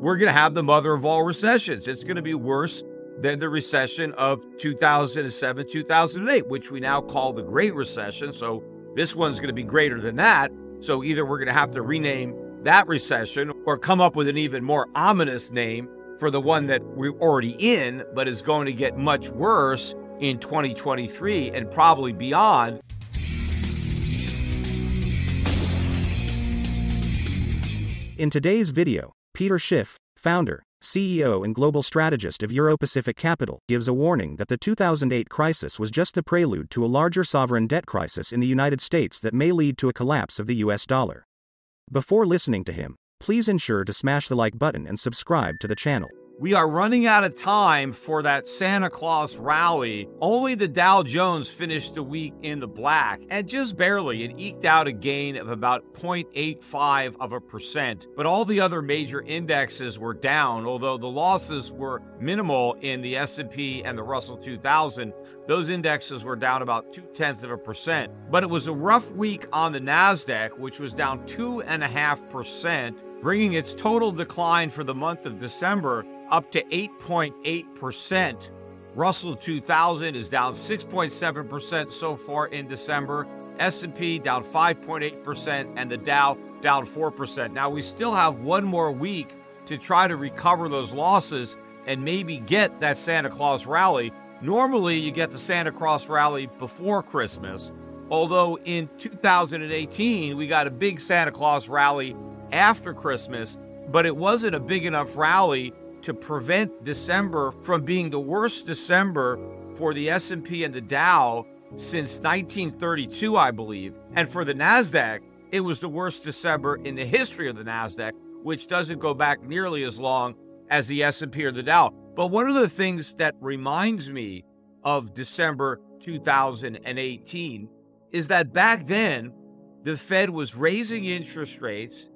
we're going to have the mother of all recessions. It's going to be worse than the recession of 2007, 2008, which we now call the Great Recession. So this one's going to be greater than that. So either we're going to have to rename that recession or come up with an even more ominous name for the one that we're already in, but is going to get much worse in 2023 and probably beyond. In today's video, Peter Schiff, founder, CEO and global strategist of Euro-Pacific Capital, gives a warning that the 2008 crisis was just the prelude to a larger sovereign debt crisis in the United States that may lead to a collapse of the US dollar. Before listening to him, please ensure to smash the like button and subscribe to the channel. We are running out of time for that Santa Claus rally. Only the Dow Jones finished the week in the black, and just barely. It eked out a gain of about 0.85 of a percent. But all the other major indexes were down, although the losses were minimal in the S&P and the Russell 2000. Those indexes were down about two tenths of a percent. But it was a rough week on the Nasdaq, which was down two and a half percent, bringing its total decline for the month of December up to 8.8%. Russell 2000 is down 6.7% so far in December. S&P down 5.8% and the Dow down 4%. Now we still have one more week to try to recover those losses and maybe get that Santa Claus rally. Normally you get the Santa Claus rally before Christmas, although in 2018 we got a big Santa Claus rally after Christmas, but it wasn't a big enough rally to prevent December from being the worst December for the S&P and the Dow since 1932, I believe. And for the Nasdaq, it was the worst December in the history of the Nasdaq, which doesn't go back nearly as long as the S&P or the Dow. But one of the things that reminds me of December 2018 is that back then the Fed was raising interest rates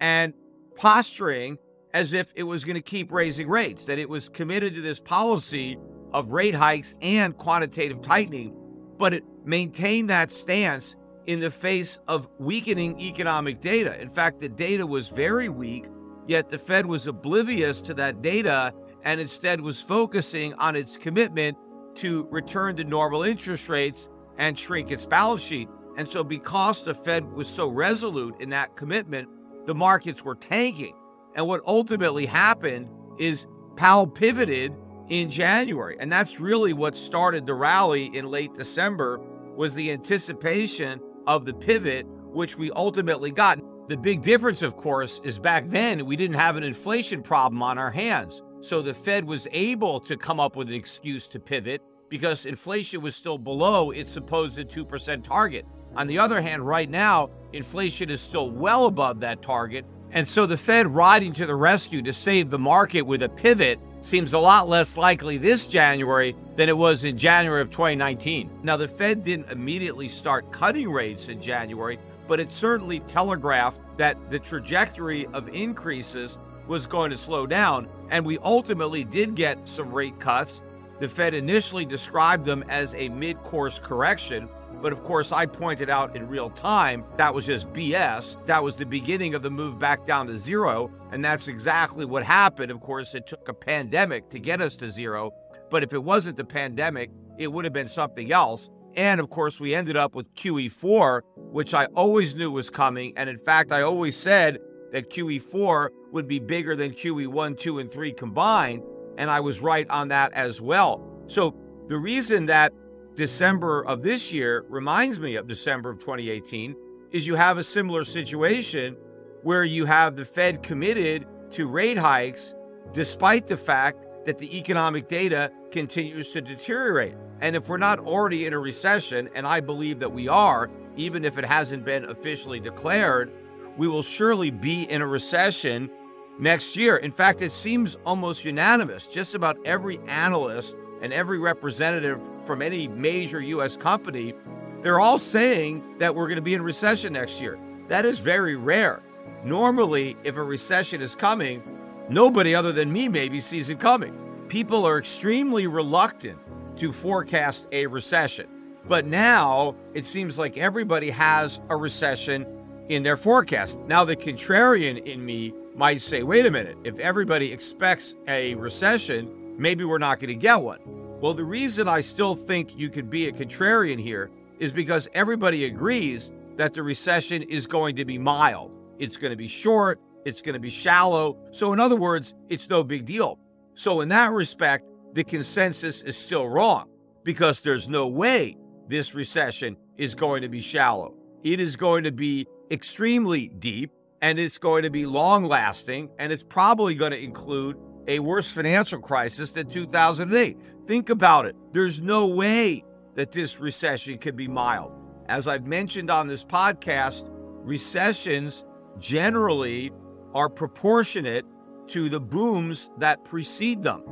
and posturing as if it was going to keep raising rates, that it was committed to this policy of rate hikes and quantitative tightening, but it maintained that stance in the face of weakening economic data. In fact, the data was very weak, yet the Fed was oblivious to that data and instead was focusing on its commitment to return to normal interest rates and shrink its balance sheet. And so, because the Fed was so resolute in that commitment, the markets were tanking. And what ultimately happened is Powell pivoted in January. And that's really what started the rally in late December was the anticipation of the pivot, which we ultimately got. The big difference, of course, is back then we didn't have an inflation problem on our hands. So the Fed was able to come up with an excuse to pivot because inflation was still below its supposed 2% target. On the other hand, right now, inflation is still well above that target, and so the Fed riding to the rescue to save the market with a pivot seems a lot less likely this January than it was in January of 2019. Now, the Fed didn't immediately start cutting rates in January, but it certainly telegraphed that the trajectory of increases was going to slow down. And we ultimately did get some rate cuts. The Fed initially described them as a mid course correction, but of course, I pointed out in real time that was just BS. That was the beginning of the move back down to zero. And that's exactly what happened. Of course, it took a pandemic to get us to zero. But if it wasn't the pandemic, it would have been something else. And of course, we ended up with QE4, which I always knew was coming. And in fact, I always said that QE4 would be bigger than QE1, 2, and 3 combined. And I was right on that as well. So the reason that December of this year reminds me of December of 2018 is you have a similar situation where you have the Fed committed to rate hikes despite the fact that the economic data continues to deteriorate. And if we're not already in a recession, and I believe that we are, even if it hasn't been officially declared, we will surely be in a recession next year. In fact, it seems almost unanimous. Just about every analyst and every representative from any major U.S. company, they're all saying that we're going to be in recession next year. That is very rare. Normally, if a recession is coming, nobody other than me maybe sees it coming. People are extremely reluctant to forecast a recession. But now it seems like everybody has a recession in their forecast. Now, the contrarian in me might say, wait a minute, if everybody expects a recession, maybe we're not going to get one. Well, the reason I still think you could be a contrarian here is because everybody agrees that the recession is going to be mild. It's going to be short, it's going to be shallow. So, in other words, it's no big deal. So, in that respect, the consensus is still wrong because there's no way this recession is going to be shallow. It is going to be extremely deep and it's going to be long lasting and it's probably going to include a worse financial crisis than 2008. Think about it. There's no way that this recession could be mild. As I've mentioned on this podcast, recessions generally are proportionate to the booms that precede them.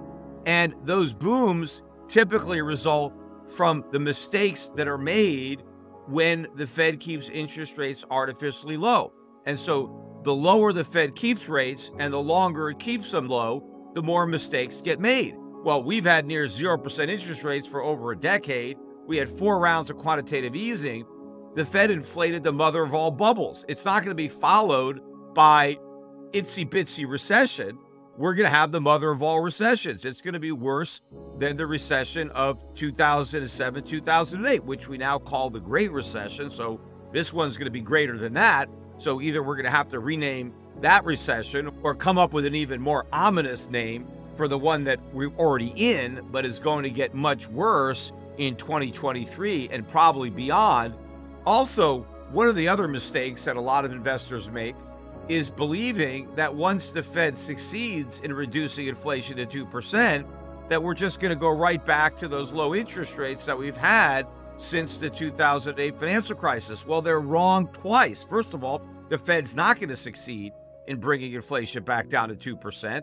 And those booms typically result from the mistakes that are made when the Fed keeps interest rates artificially low. And so the lower the Fed keeps rates and the longer it keeps them low, the more mistakes get made. Well, we've had near 0% interest rates for over a decade. We had four rounds of quantitative easing. The Fed inflated the mother of all bubbles. It's not going to be followed by itsy bitsy recession we're going to have the mother of all recessions. It's going to be worse than the recession of 2007, 2008, which we now call the Great Recession. So this one's going to be greater than that. So either we're going to have to rename that recession or come up with an even more ominous name for the one that we're already in, but is going to get much worse in 2023 and probably beyond. Also, one of the other mistakes that a lot of investors make is believing that once the Fed succeeds in reducing inflation to 2%, that we're just going to go right back to those low interest rates that we've had since the 2008 financial crisis. Well, they're wrong twice. First of all, the Fed's not going to succeed in bringing inflation back down to 2%.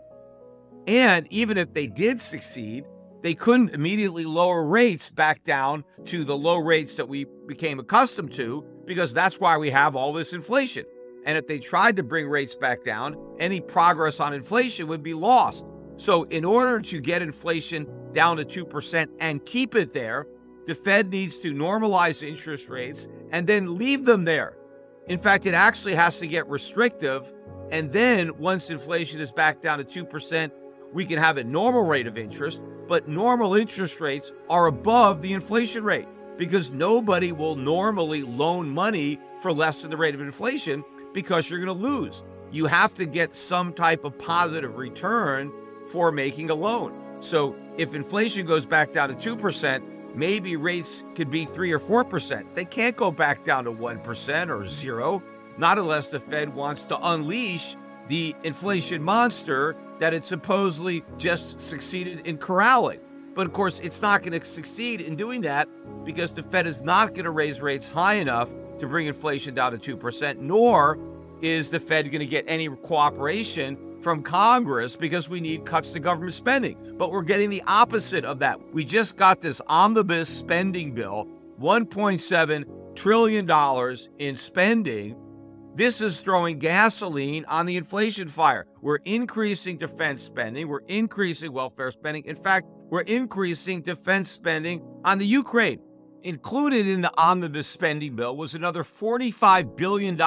And even if they did succeed, they couldn't immediately lower rates back down to the low rates that we became accustomed to because that's why we have all this inflation. And if they tried to bring rates back down, any progress on inflation would be lost. So, in order to get inflation down to 2% and keep it there, the Fed needs to normalize interest rates and then leave them there. In fact, it actually has to get restrictive. And then, once inflation is back down to 2%, we can have a normal rate of interest. But normal interest rates are above the inflation rate because nobody will normally loan money for less than the rate of inflation because you're going to lose. You have to get some type of positive return for making a loan. So if inflation goes back down to 2%, maybe rates could be 3 or 4%. They can't go back down to 1% or 0, not unless the Fed wants to unleash the inflation monster that it supposedly just succeeded in corralling. But of course, it's not going to succeed in doing that because the Fed is not going to raise rates high enough to bring inflation down to 2%, nor is the Fed going to get any cooperation from Congress because we need cuts to government spending. But we're getting the opposite of that. We just got this omnibus spending bill, $1.7 trillion in spending. This is throwing gasoline on the inflation fire. We're increasing defense spending, we're increasing welfare spending. In fact, we're increasing defense spending on the Ukraine. Included in the omnibus spending bill was another $45 billion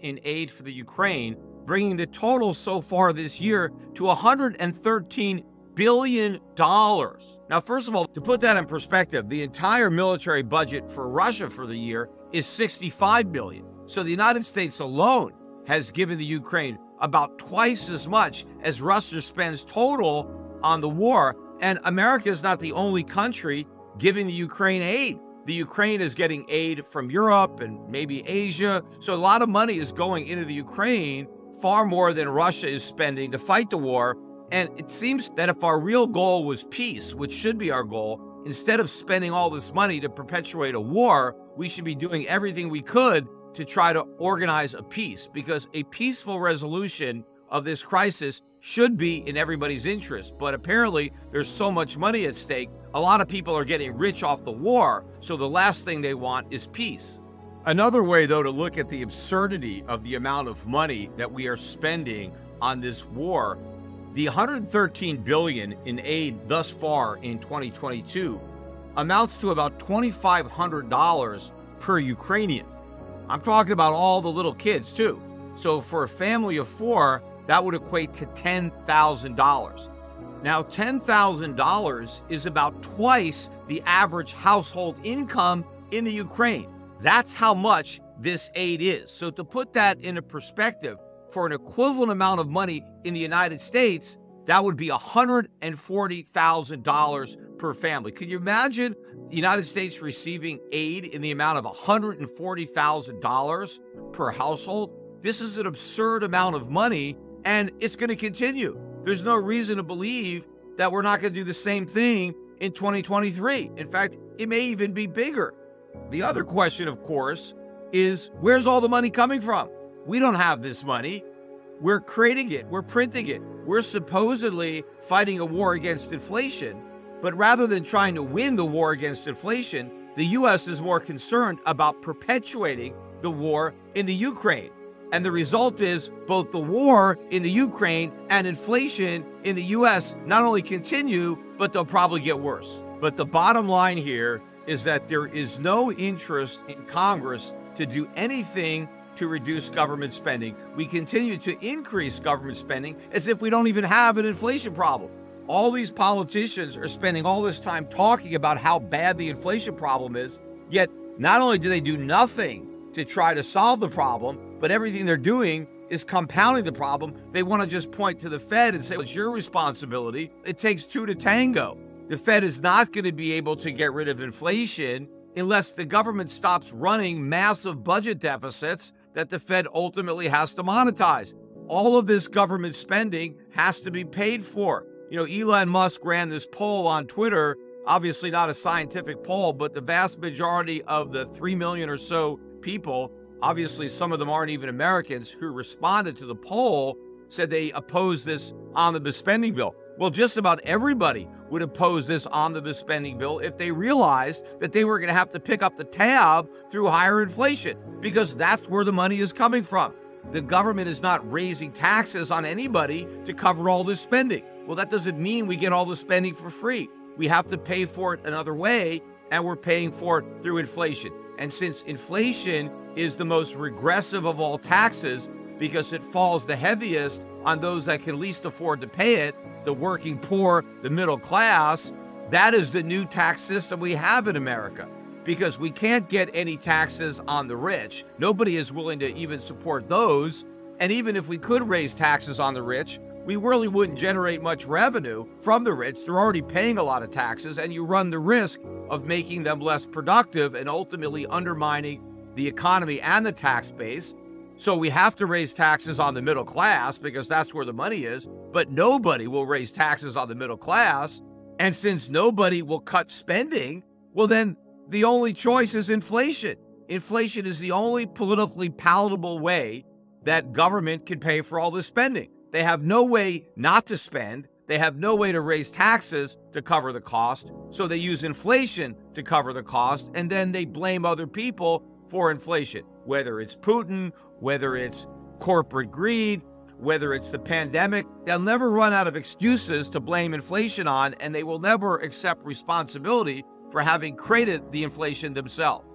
in aid for the Ukraine, bringing the total so far this year to $113 billion. Now, first of all, to put that in perspective, the entire military budget for Russia for the year is 65 billion. So the United States alone has given the Ukraine about twice as much as Russia spends total on the war. And America is not the only country giving the Ukraine aid. The Ukraine is getting aid from Europe and maybe Asia. So a lot of money is going into the Ukraine, far more than Russia is spending to fight the war. And it seems that if our real goal was peace, which should be our goal, instead of spending all this money to perpetuate a war, we should be doing everything we could to try to organize a peace because a peaceful resolution of this crisis should be in everybody's interest. But apparently, there's so much money at stake, a lot of people are getting rich off the war, so the last thing they want is peace. Another way, though, to look at the absurdity of the amount of money that we are spending on this war, the 113 billion in aid thus far in 2022 amounts to about $2,500 per Ukrainian. I'm talking about all the little kids, too. So for a family of four, that would equate to $10,000. Now, $10,000 is about twice the average household income in the Ukraine. That's how much this aid is. So, to put that into perspective, for an equivalent amount of money in the United States, that would be $140,000 per family. Can you imagine the United States receiving aid in the amount of $140,000 per household? This is an absurd amount of money, and it's going to continue. There's no reason to believe that we're not going to do the same thing in 2023. In fact, it may even be bigger. The other question, of course, is where's all the money coming from? We don't have this money. We're creating it, we're printing it. We're supposedly fighting a war against inflation. But rather than trying to win the war against inflation, the U.S. is more concerned about perpetuating the war in the Ukraine. And the result is both the war in the Ukraine and inflation in the U.S. not only continue, but they'll probably get worse. But the bottom line here is that there is no interest in Congress to do anything to reduce government spending. We continue to increase government spending as if we don't even have an inflation problem. All these politicians are spending all this time talking about how bad the inflation problem is, yet not only do they do nothing to try to solve the problem, but everything they're doing is compounding the problem. They want to just point to the Fed and say, it's your responsibility. It takes two to tango. The Fed is not going to be able to get rid of inflation unless the government stops running massive budget deficits that the Fed ultimately has to monetize. All of this government spending has to be paid for. You know, Elon Musk ran this poll on Twitter, obviously not a scientific poll, but the vast majority of the 3 million or so people, obviously some of them aren't even Americans, who responded to the poll said they oppose this omnibus spending bill. Well, just about everybody would oppose this omnibus spending bill if they realized that they were going to have to pick up the tab through higher inflation, because that's where the money is coming from. The government is not raising taxes on anybody to cover all this spending. Well, that doesn't mean we get all the spending for free. We have to pay for it another way, and we're paying for it through inflation. And since inflation is the most regressive of all taxes because it falls the heaviest on those that can least afford to pay it, the working poor, the middle class. That is the new tax system we have in America because we can't get any taxes on the rich. Nobody is willing to even support those. And even if we could raise taxes on the rich, we really wouldn't generate much revenue from the rich. They're already paying a lot of taxes, and you run the risk of making them less productive and ultimately undermining the economy and the tax base. So we have to raise taxes on the middle class because that's where the money is, but nobody will raise taxes on the middle class. And since nobody will cut spending, well, then the only choice is inflation. Inflation is the only politically palatable way that government can pay for all this spending. They have no way not to spend. They have no way to raise taxes to cover the cost. So they use inflation to cover the cost, and then they blame other people for inflation, whether it's Putin, whether it's corporate greed, whether it's the pandemic. They'll never run out of excuses to blame inflation on, and they will never accept responsibility for having created the inflation themselves.